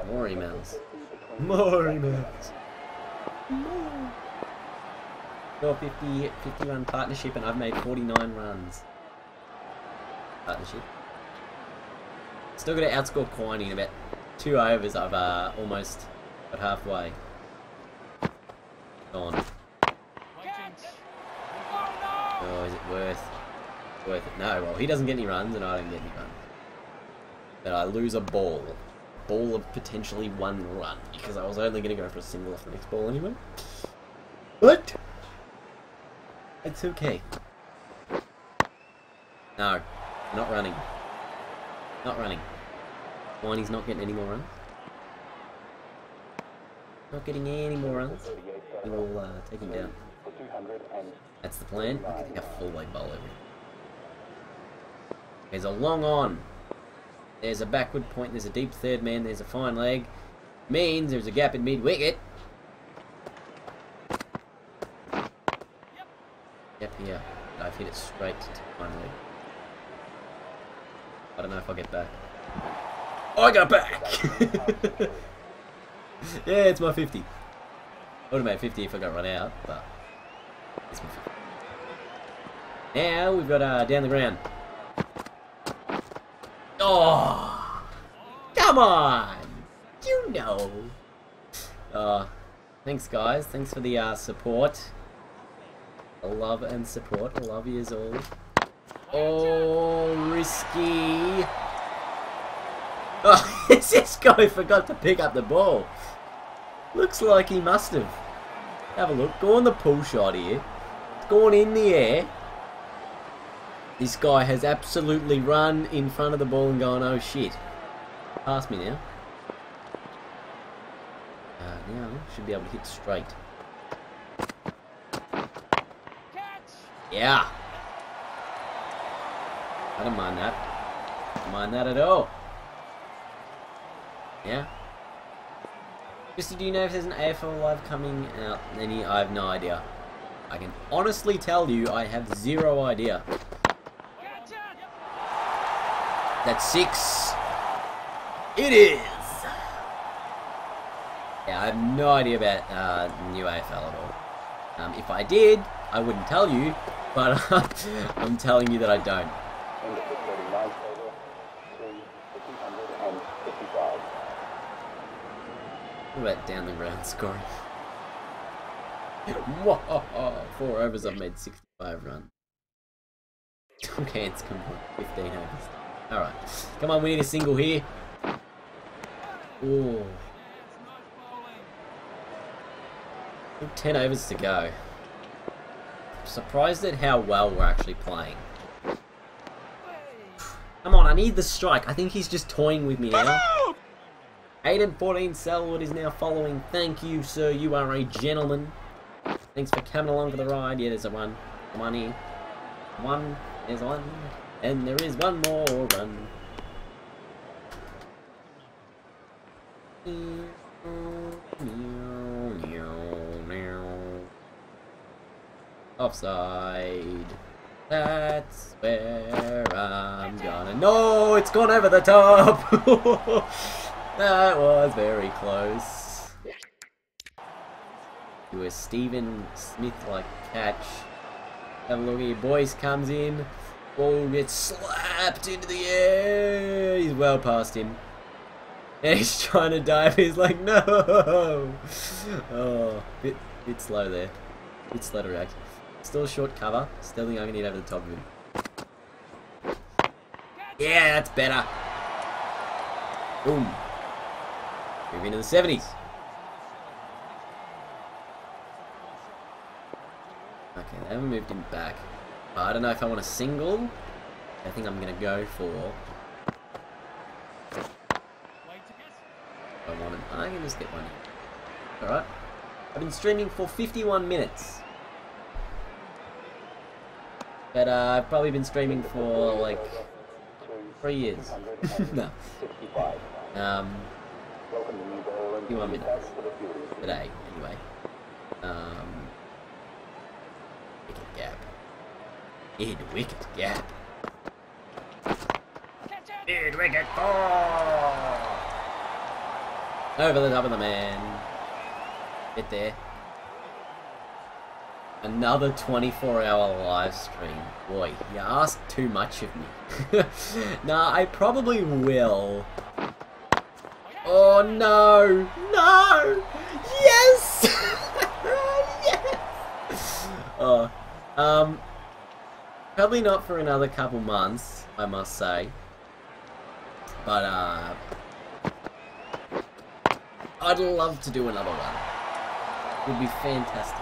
Speaker 1: More emails. More emails. Your 50, 50 run partnership and I've made 49 runs. Partnership. Still got to outscore Quiney in about two overs. I've uh, almost got halfway. Gone.
Speaker 2: Oh
Speaker 1: Oh, is it worth worth it? No, well, he doesn't get any runs and I don't get any runs. But I lose a ball. Ball of potentially one run. Because I was only going to go for a single off the next ball anyway. But it's okay. No, not running. Not running. Quiney's not getting any more runs. Not getting any more runs. We will uh, take him down.
Speaker 3: For 200 and
Speaker 1: That's the plan. I can take a full leg bowl over here. There's a long on. There's a backward point. There's a deep third man. There's a fine leg. Means there's a gap in mid wicket. Yep, here. I've hit it straight to fine leg. I don't know if I'll get back. I got back! yeah, it's my 50. I would have made 50 if I got run out, but it's my 50. Now we've got uh, down the ground. Oh, come on! You know. Uh, thanks, guys. Thanks for the uh, support. Love and support. Love you all. Oh, risky. Oh, this guy forgot to pick up the ball. Looks like he must have. Have a look. Go on the pull shot here. It's going in the air. This guy has absolutely run in front of the ball and gone, oh shit. Pass me now. Uh, now, should be able to hit straight.
Speaker 2: Catch.
Speaker 1: Yeah. I don't mind that. Don't mind that at all. Yeah. Christy, do you know if there's an AFL Live coming out? Any? I have no idea. I can honestly tell you, I have zero idea. That's six. It is. Yeah, I have no idea about uh, new AFL at all. Um, if I did, I wouldn't tell you, but I'm telling you that I don't.
Speaker 3: end of the 39th over. Two for 255.
Speaker 1: What about down the ground scoring? Whoa, Four overs, I've made 65 runs. Okay, it's come 15 overs. Alright, come on, we need a single here. Ooh,
Speaker 2: Yes,
Speaker 1: 10 overs to go. Surprised at how well we're actually playing. Come on, I need the strike. I think he's just toying with me now. 8 and 14 Selwood is now following. Thank you, sir. You are a gentleman. Thanks for coming along for the ride. Yeah, there's a one. One here. One. There's one. And there is one more run. Offside. That's where I'm gonna. No, it's gone over the top. that was very close. To a Steven Smith-like catch. Have a look your boys comes in. Ball gets slapped into the air. He's well past him. He's trying to dive. He's like, no. Oh, bit bit slow there. Bit slow to react. Still short cover. Still think I can hit over the top of him. Yeah, that's better. Boom. Move into the 70s. Okay, they haven't moved him back. I don't know if I want a single. I think I'm going to go for...
Speaker 2: Wait to get.
Speaker 1: I want it. I can just get one. Alright. I've been streaming for 51 minutes. But uh, I've probably been streaming for like three years. no.
Speaker 3: 65.
Speaker 1: Um,
Speaker 3: Welcome to New Ball and
Speaker 1: 51 minutes
Speaker 3: for the Furies.
Speaker 1: today, anyway. Um, wicket gap. Id wicket gap. Id wicket four. Over the top of the man. Get there. Another 24 hour live stream. Boy, you asked too much of me. nah, I probably will. Oh no! No! Yes! yes! Oh, um, probably not for another couple months, I must say. But, uh, I'd love to do another one. It would be fantastic.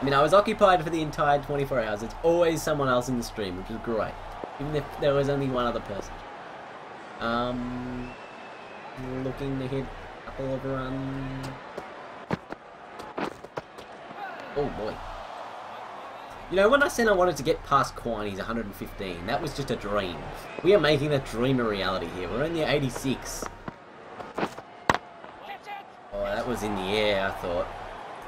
Speaker 1: I mean, I was occupied for the entire 24 hours. It's always someone else in the stream, which is great. Even if there was only one other person. Um, looking to hit a couple of runs. Oh boy. You know, when I said I wanted to get past Quiney's 115, that was just a dream. We are making that dream a reality here. We're only at 86. Oh, that was in the air, I thought.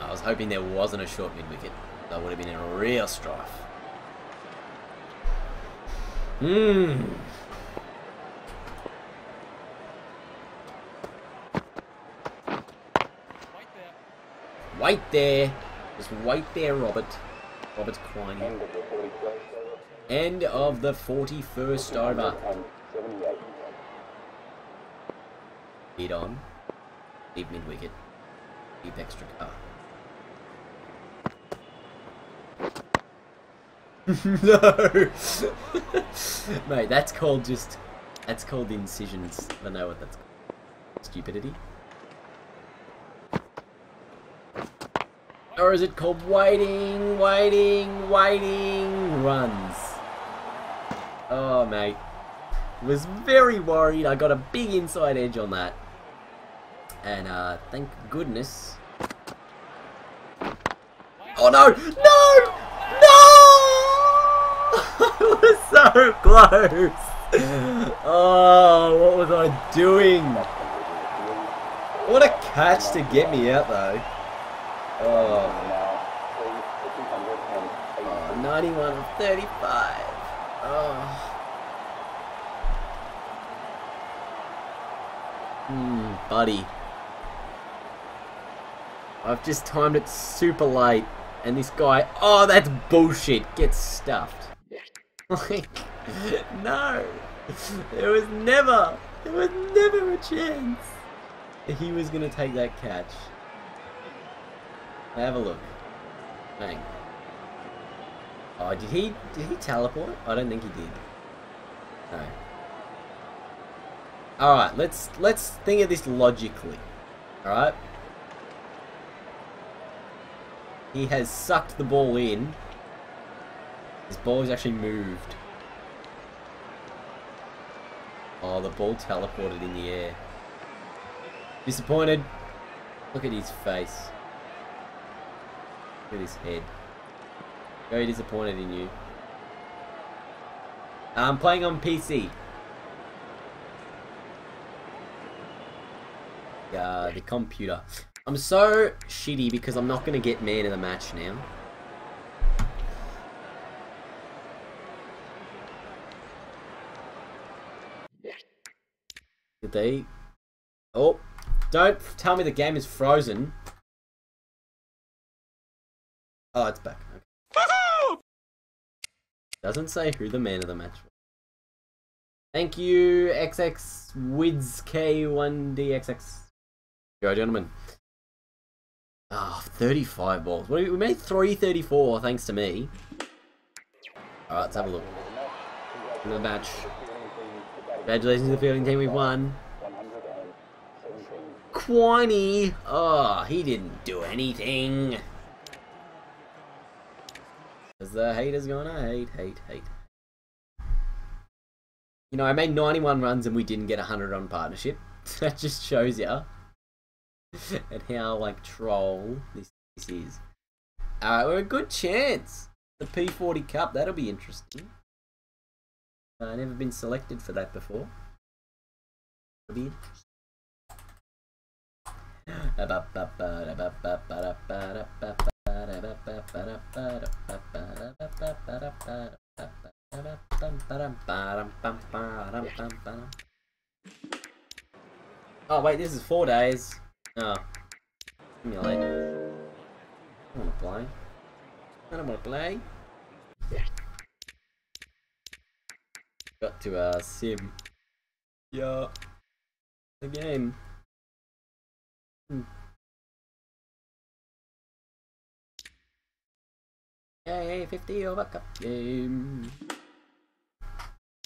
Speaker 1: I was hoping there wasn't a short mid wicket. That would have been a real strife.
Speaker 2: There.
Speaker 1: Wait there. Just wait there, Robert. Robert Quiney.
Speaker 3: End of the 41st over.
Speaker 1: End of the 41st over.
Speaker 3: And 78.
Speaker 1: Lead on. Deep mid wicket. Deep extra car. no! Mate, that's called just. That's called incisions. I don't know what that's called. Stupidity. Or is it called waiting, waiting, waiting runs? Oh, mate. Was very worried. I got a big inside edge on that. And, uh, thank goodness. Oh, no! No! No! I was so close! Oh, what was I doing? What a catch to get me out, though. Oh,
Speaker 3: 280.
Speaker 1: Oh, 91 of 35. Oh. Hmm, buddy. I've just timed it super late, and this guy, oh, that's bullshit, gets stuffed. Like, no. There was never, there was never a chance he was to take that catch. Have a look. Bang. Oh, did he did he teleport? I don't think he did. No. All right, let's let's think of this logically. All right. He has sucked the ball in. His ball has actually moved. Oh, the ball teleported in the air. Disappointed. Look at his face. At his head. Very disappointed in you. I'm playing on PC. uh, the computer. I'm so shitty because I'm not gonna get man of the match now. Did they? Oh, don't tell me the game is frozen. Oh, it's back. Doesn't say who the man of the match was. Thank you, XX Wids K1DXX. Go, gentlemen. Ah, 35 balls. We made 334 thanks to me. Alright, let's have a look. The match. Congratulations to the fielding team, we've won.
Speaker 3: 117.
Speaker 1: Quiney! Oh, he didn't do anything. As the haters gonna hate, hate, hate. You know, I made 91 runs and we didn't get 100 on partnership. that just shows you and how, like, troll this, this is. Alright, we're a good chance. The P40 Cup, that'll be interesting. I uh, never been selected for that before. That'll be interesting. Oh wait, this is four days. Oh. Simulate. I wanna play. I don't wanna play. Got to uh sim. Yeah. The game. Hmm. Yay, 50 over cup game.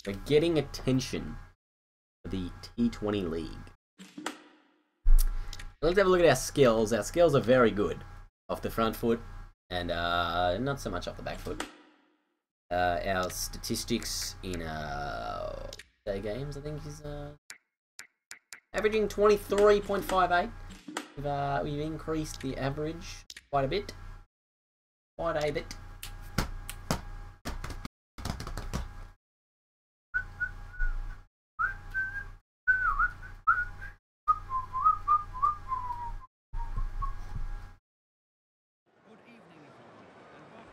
Speaker 1: We're getting attention for the T20 League. Let's have a look at our skills. Our skills are very good off the front foot and uh, not so much off the back foot. Uh, our statistics in uh, day games, I think, is uh, averaging 23.58. We've, uh, we've increased the average quite a bit. Quite a bit.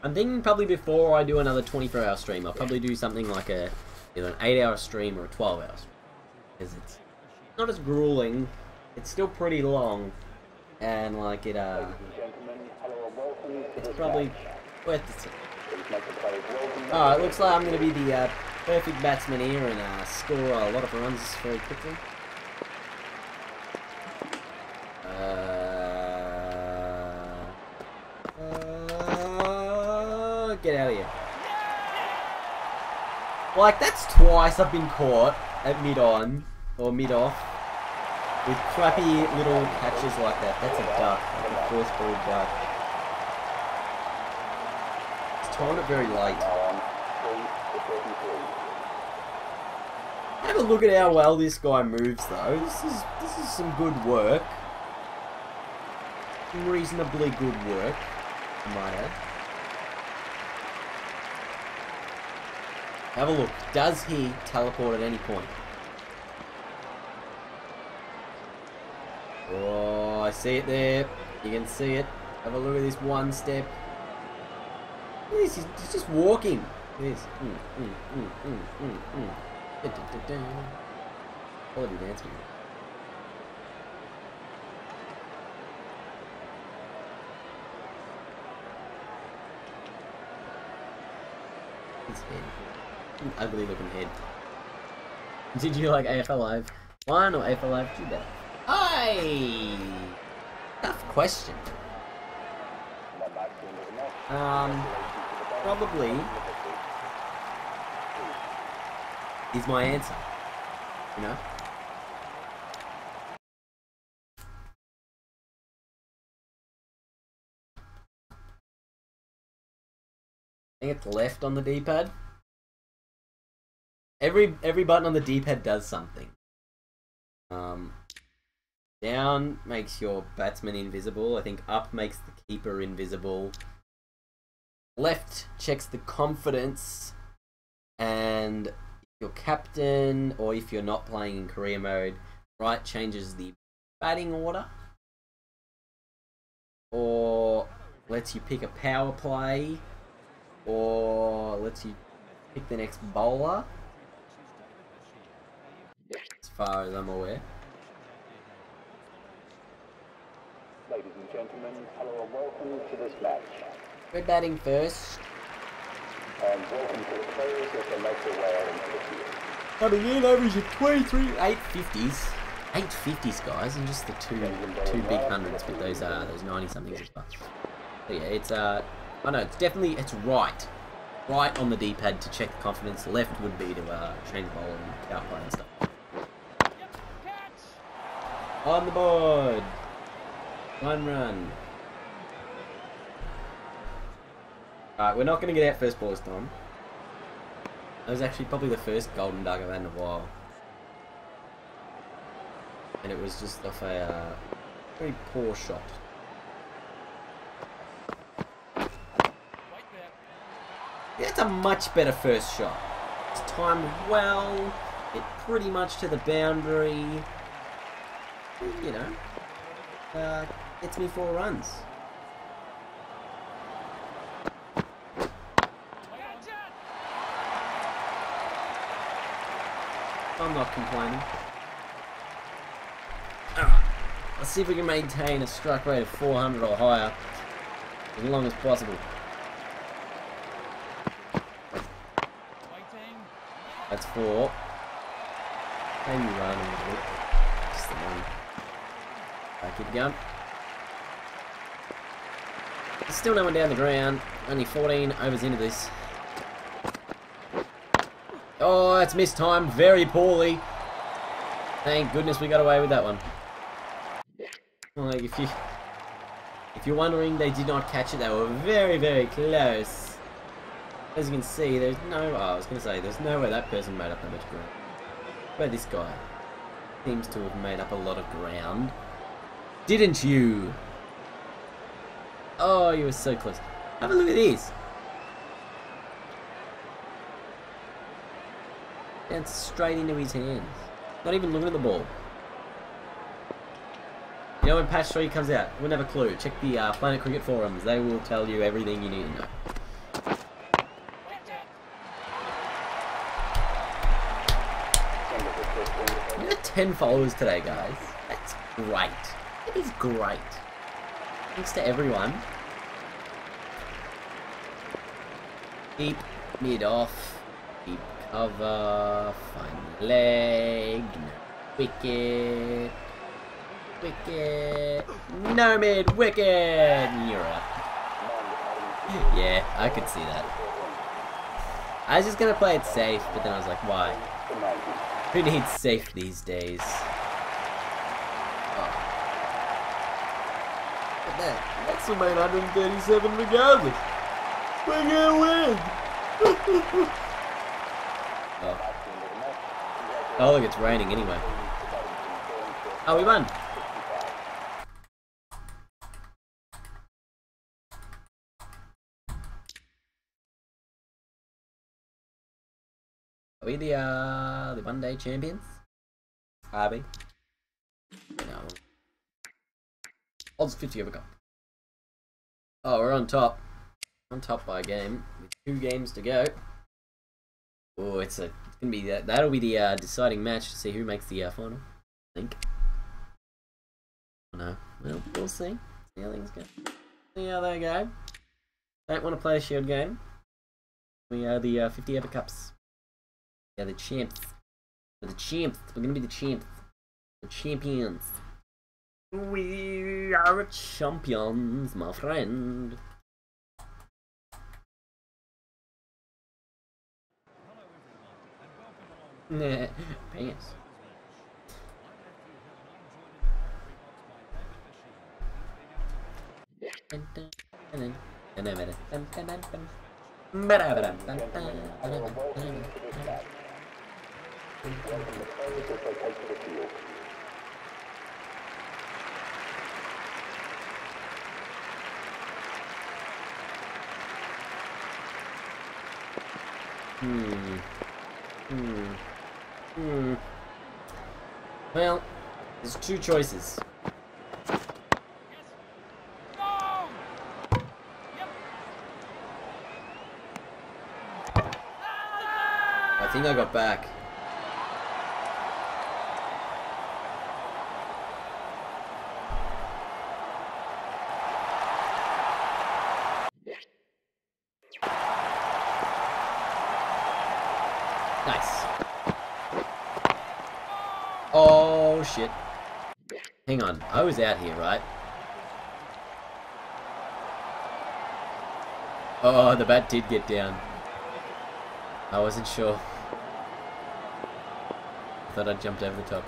Speaker 1: I'm thinking probably before I do another 24 hour stream, I'll probably do something like a either an 8 hour stream or a 12 hour stream. Because it's not as grueling, it's still pretty long, and like it, uh, it's probably worth it.
Speaker 3: Welcome.
Speaker 1: Alright, looks like I'm going to be the uh, perfect batsman here and uh, score a lot of runs very quickly. Like, that's twice I've been caught at mid-on, or mid-off, with crappy little catches like that. That's a duck, like a first ball duck. It's timed it very late.
Speaker 3: Now on 3 to 33.
Speaker 1: Have a look at how well this guy moves, though. This is this is some good work. Some reasonably good work, I might add. Have a look. Does he teleport at any point? Oh, I see it there. You can see it. Have a look at this one step. Look this, He's, just walking. This. Mm, mm, mm, mm, mm, mm. Dance music. Ugly looking head. Did you like AFL Live 1 or AFL Live 2 better? Hi! Tough question. Um, probably is my answer. You know? I think it's left on the D-pad. Every every button on the D-pad does something. Um, down makes your batsman invisible. I think up makes the keeper invisible. Left checks the confidence, and your captain or if you're not playing in career mode, right changes the batting order, or lets you pick a power play, or lets you pick the next bowler. As far as I'm aware.
Speaker 3: Ladies and gentlemen, hello and welcome to this match.
Speaker 1: We're batting first.
Speaker 3: And welcome to the players as they make their way out into the.
Speaker 1: Coming in, average of 23, 850s. 850s, guys, and just the two two big hundreds with those uh those 90 somethings as well. But yeah, it's uh I know it's definitely it's right. Right on the D pad to check the confidence. Left would be to uh change bowl and outplay and stuff. On the board. One run. Alright, we're not gonna get out first ball this time. That was actually probably the first golden duck I've had in a while. And it was just off a uh, very poor shot. Yeah, it's a much better first shot. It's timed well. It pretty much to the boundary. You know, uh, gets me four runs. I'm not complaining. Ah, Let's see if we can maintain a strike rate of 400 or higher as long as possible. That's four. Maybe run a little bit. Keep it going. Still no one down the ground. Only 14 overs into this. Oh, it's missed time very poorly. Thank goodness we got away with that one. Like if you if you're wondering, they did not catch it. They were very, very close. As you can see, there's no. Oh, I was gonna say, there's no way that person made up that much ground. But this guy seems to have made up a lot of ground. Didn't you? Oh, you were so close. Have a look at these. That's straight into his hands. Not even looking at the ball. You know when patch 3 comes out, we'll have a clue. Check the uh, Planet Cricket forums. They will tell you everything you need to know. We got 10 followers today, guys. That's great. Is great. Thanks to everyone. Deep mid off. Deep cover. Fine leg. No wicket. Wicket. No mid. Wicket. You're. Yeah, I could see that. I was just gonna play it safe, but then I was like, why?
Speaker 3: The 90.
Speaker 1: Who needs safe these days? Oh. But that, that's the main 137 regardless. We're gonna win! oh. oh, look, it's raining anyway. Oh, we won! Are we the uh the one day champions? Are we? No. Odds 50 over cup. Oh, we're on top. On top by a game. With two games to go. Oh, it's a it's gonna be that that'll be the uh, deciding match to see who makes the uh, final. I think. No. Well, we'll see. See how things go. See how they go. Don't want to play a shield game. We are the uh, 50 ever cups. Yeah, the champs. We're the champs. We're gonna be the champs. The champions. We are champions, my friend. Nah, pants. Hmm. Hmm. Hmm. Well, there's two choices. I think I got back. Nice. Oh shit. Hang on, I was out here, right? Oh, the bat did get down. I wasn't sure. Thought I jumped over the top.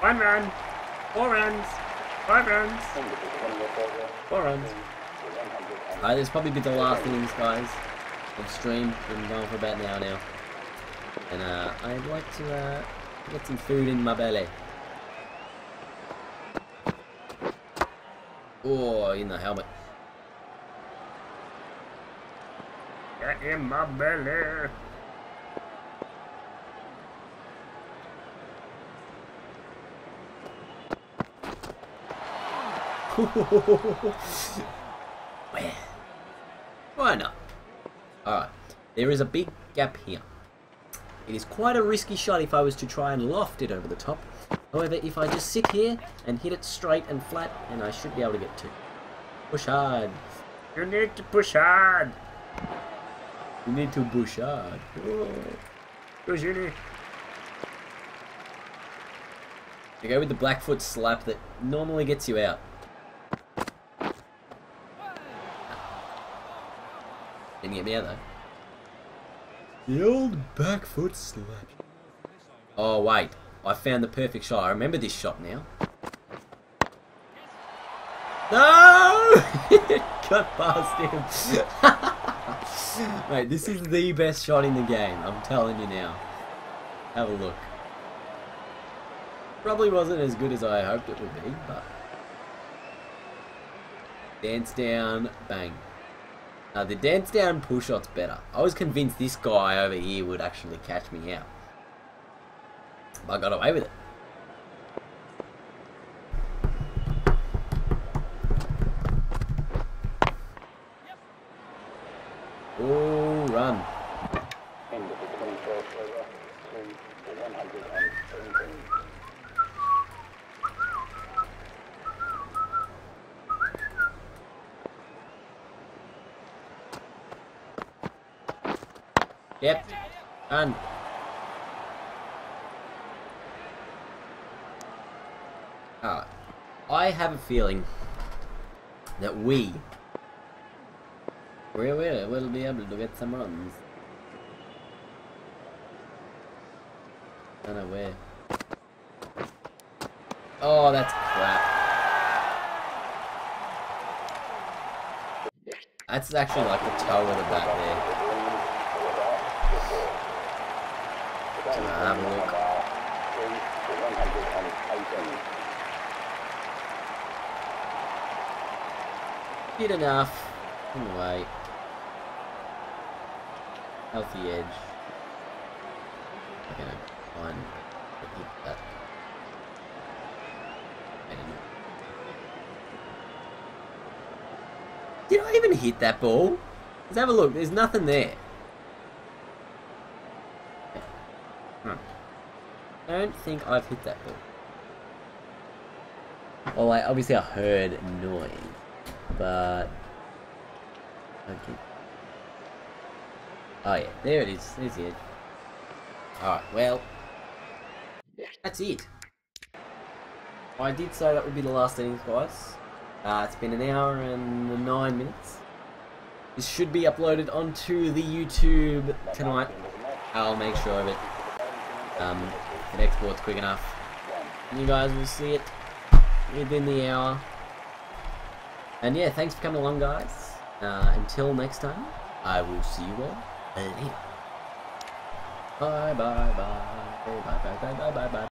Speaker 4: One run. Four runs. Five runs.
Speaker 3: End of the 20 over.
Speaker 1: Four runs.
Speaker 3: To 100
Speaker 1: Alright, this probably be the last innings, guys, of stream. Been going for about an hour now. And uh, I'd like to uh, get some food in my belly. Oh, in the helmet.
Speaker 4: Get in my belly.
Speaker 1: Where? Why not? Alright, there is a big gap here. It is quite a risky shot if I was to try and loft it over the top. However, if I just sit here and hit it straight and flat, then I should be able to get two. Push hard.
Speaker 4: You need to push hard.
Speaker 1: You need to push hard.
Speaker 4: Go, Julie.
Speaker 1: You go with the back foot slap that normally gets you out. Didn't get me out though. The old back foot slap. Oh wait, I found the perfect shot. I remember this shot now. No! got past him. Mate, this is the best shot in the game. I'm telling you now. Have a look. Probably wasn't as good as I hoped it would be, but dance down, bang. Now the dance down pull shot's better. I was convinced this guy over here would actually catch me out. But I got away with it. Oh, run.
Speaker 3: End of the 21st over. To 117.
Speaker 1: Yep, And. Alright. Uh, I have a feeling that we we will, be able to get some runs. Don't know where. Oh, that's crap. That's actually like the toe of the bat there. Look. Good enough. Anyway. Healthy edge. I'm that. Did I even hit that ball? Let's have a look. There's nothing there. Hmm. I don't think I've hit that ball. Well, like, obviously I heard noise, but okay. Oh yeah, there it is. There's the edge. Alright, well, that's it. I did say that would be the last innings, guys. Uh, it's been an hour and nine minutes. This should be uploaded onto the YouTube tonight. I'll make sure of it. Um, it exports quick enough. You guys will see it within the hour. And yeah, thanks for coming along, guys. Uh, until next time, I will see you all later. Bye bye bye. Bye bye bye bye bye bye bye.